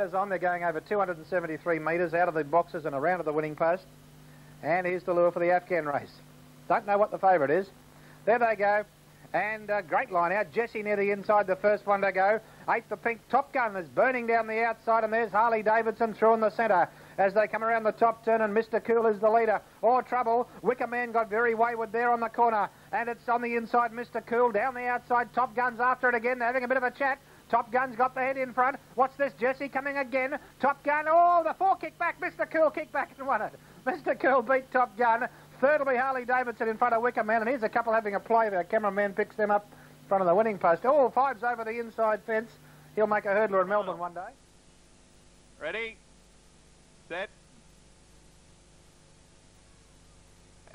riders on. They're going over 273 metres out of the boxes and around to the winning post. And here's the lure for the Afghan race. Don't know what the favourite is. There they go. And great line out. Jesse near the inside, the first one to go. Eight, the pink Top Gun is burning down the outside, and there's Harley Davidson through in the centre as they come around the top turn, and Mr. Cool is the leader. Oh, trouble. Wicker Man got very wayward there on the corner, and it's on the inside, Mr. Cool. Down the outside, Top Gun's after it again. They're having a bit of a chat. Top Gun's got the head in front. What's this, Jesse coming again? Top Gun, oh, the four kick back. Mr. Cool kick back and won it. Mr. Cool beat Top Gun. Third will be Harley Davidson in front of Wicker Man, and here's a couple having a play. The cameraman picks them up in front of the winning post. Oh, five's over the inside fence. He'll make a hurdler in Melbourne one day. Ready, set,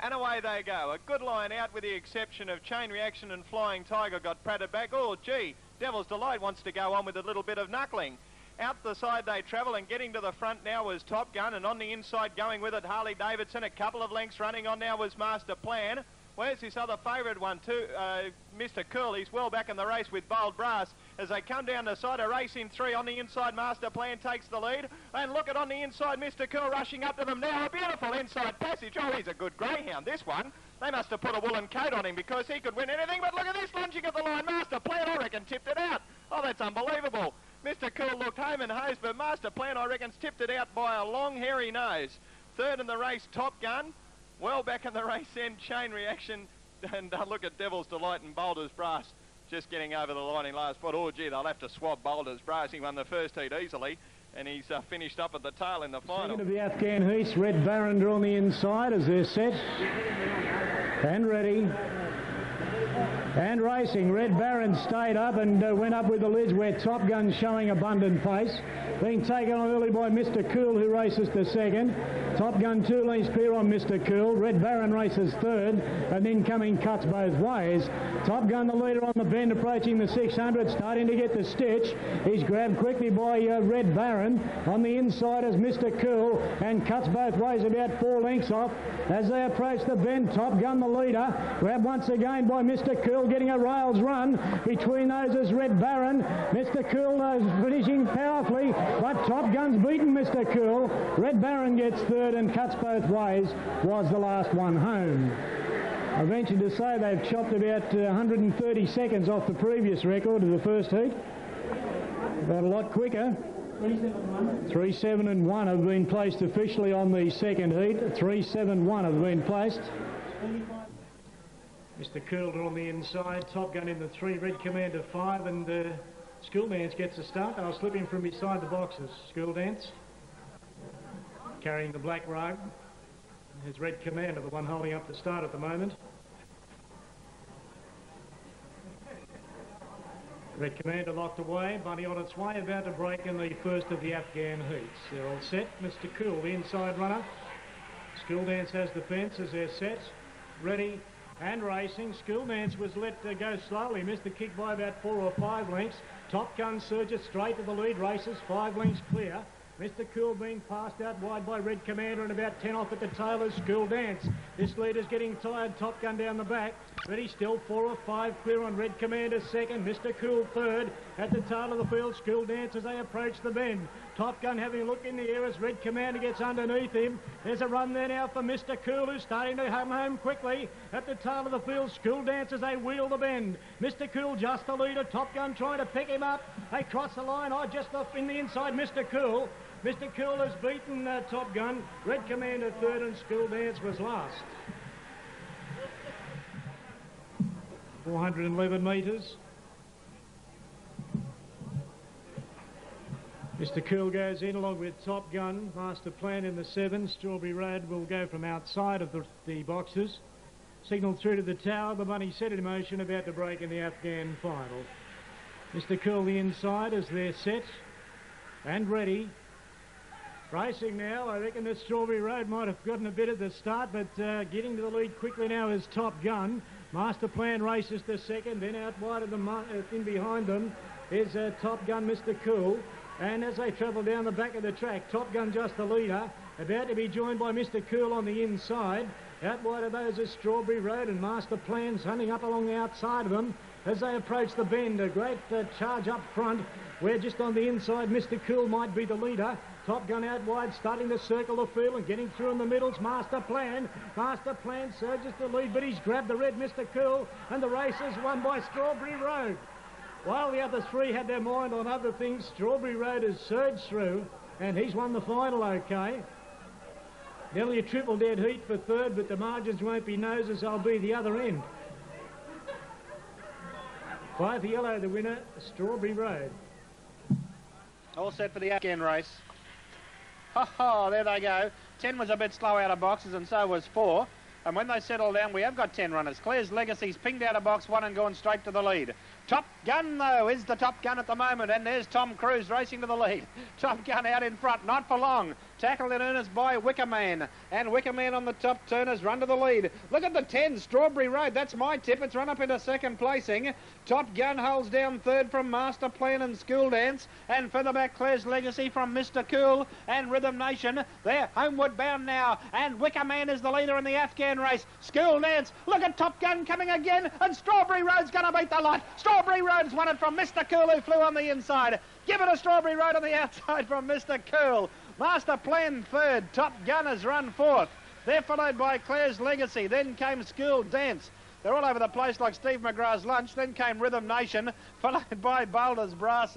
and away they go. A good line out with the exception of Chain Reaction and Flying Tiger got pratted back. Oh, gee, Devil's Delight wants to go on with a little bit of knuckling. Out the side they travel and getting to the front now was Top Gun and on the inside going with it Harley Davidson. A couple of lengths running on now was Master Plan. Where's this other favourite one too? Uh, Mr. Cool, he's well back in the race with Bold Brass. As they come down the side, a Racing three on the inside, Master Plan takes the lead. And look at on the inside, Mr. Cool rushing up to them now. A beautiful inside passage. Oh, he's a good greyhound, this one. They must have put a woolen coat on him because he could win anything. But look at this lunging at the line. Master Plan, I reckon, tipped it out. Oh, that's unbelievable. Mr. Cool looked home and hose, but Master Plan, I reckon, tipped it out by a long, hairy nose. Third in the race, Top Gun. Well back in the race end, Chain Reaction and uh, look at Devil's Delight and Bold as Brass just getting over the line in last spot. Oh, gee, they'll have to swab Bold as Brass. He won the first heat easily, and he's uh, finished up at the tail in the final. Second of the Afghan heats, Red Baron on the inside as they're set and ready. And racing, Red Baron stayed up and uh, went up with the lids where Top Gun showing abundant pace. Being taken on early by Mr. Cool who races the second. Top Gun two lanes clear on Mr. Cool. Red Baron races third and then coming cuts both ways. Top Gun the leader on the bend approaching the 600 starting to get the stitch. He's grabbed quickly by uh, Red Baron. On the inside is Mr. Cool and cuts both ways about four lengths off. As they approach the bend, Top Gun the leader. Grabbed once again by Mr. Cool getting a rails run. Between those is Red Baron. Mr. Cool is finishing powerfully, but Top Gun's beaten Mr. Cool. Red Baron gets third and cuts both ways. Was the last one home. I venture to say they've chopped about uh, 130 seconds off the previous record of the first heat. About a lot quicker. 3 7 and 1 have been placed officially on the second heat. 3 7 1 have been placed. Mr. Curler on the inside, Top Gun in the three, Red Commander five, and uh, School Dance gets a start. I'll slip him from beside the boxes. School Dance carrying the black rug. His Red Commander, the one holding up the start at the moment. Red Commander locked away, Bunny on its way, about to break in the first of the Afghan heats. They're all set. Mr. Cool, the inside runner. School Dance has the fence as they're set. Ready, and racing. School Dance was let uh, go slowly, missed the kick by about four or five lengths. Top Gun surges straight to the lead, races five lengths clear. Mr. Cool being passed out wide by Red Commander and about 10 off at the tail of School Dance. This leader's getting tired, Top Gun down the back. Ready still, four or five clear on Red Commander second, Mr. Cool third. At the tail of the field, School Dance as they approach the bend. Top Gun having a look in the air as Red Commander gets underneath him. There's a run there now for Mr. Cool who's starting to come home quickly. At the tail of the field, School Dance as they wheel the bend. Mr. Cool just the leader, Top Gun trying to pick him up. They cross the line, oh just off in the inside, Mr. Cool. Mr. Cool has beaten uh, Top Gun. Red Commander third and School Dance was last. 411 metres. Mr. Cool goes in along with Top Gun. Master Plan in the seven. Strawberry Road will go from outside of the, the boxes. Signal through to the tower. The money set in motion about to break in the Afghan final. Mr. Cool the inside as they're set and ready. Racing now, I reckon that Strawberry Road might have gotten a bit at the start, but uh, getting to the lead quickly now is Top Gun. Master Plan races the second, then out wide of the uh, in behind them is uh, Top Gun Mr. Cool. And as they travel down the back of the track, Top Gun just the leader, about to be joined by Mr. Cool on the inside. Out wide of those is Strawberry Road and Master Plans hunting up along the outside of them. as they approach the bend. A great uh, charge up front where just on the inside Mr. Cool might be the leader. Top Gun out wide, starting to circle the field and getting through in the middles. Master Plan. Master Plan surges to lead, but he's grabbed the red Mr. Cool, and the race is won by Strawberry Road. While the other three had their mind on other things, Strawberry Road has surged through, and he's won the final okay. Nearly a triple dead heat for third, but the margins won't be noses, I'll be the other end. Five for yellow, the winner, Strawberry Road. All set for the Afghan race. Ho ho, there they go. Ten was a bit slow out of boxes and so was four. And when they settle down, we have got ten runners. Claire's Legacy's pinged out of box one and gone straight to the lead. Top Gun, though, is the top gun at the moment. And there's Tom Cruise racing to the lead. Top Gun out in front, not for long. Tackled in earnest by Wickerman. And Wickerman on the top turners run to the lead. Look at the 10, Strawberry Road. That's my tip. It's run up into second placing. Top Gun holds down third from Master Plan and School Dance. And further back, Claire's Legacy from Mr. Cool and Rhythm Nation. They're homeward bound now. And Wickerman is the leader in the Afghan race. School Dance. Look at Top Gun coming again. And Strawberry Road's going to beat the lot. Strawberry Road's won it from Mr. Cool who flew on the inside. Give it a Strawberry Road on the outside from Mr. Cool. Master Plan third. Top Gunners run fourth. They're followed by Claire's Legacy. Then came School Dance. They're all over the place like Steve McGrath's lunch. Then came Rhythm Nation, followed by Bold as Brass.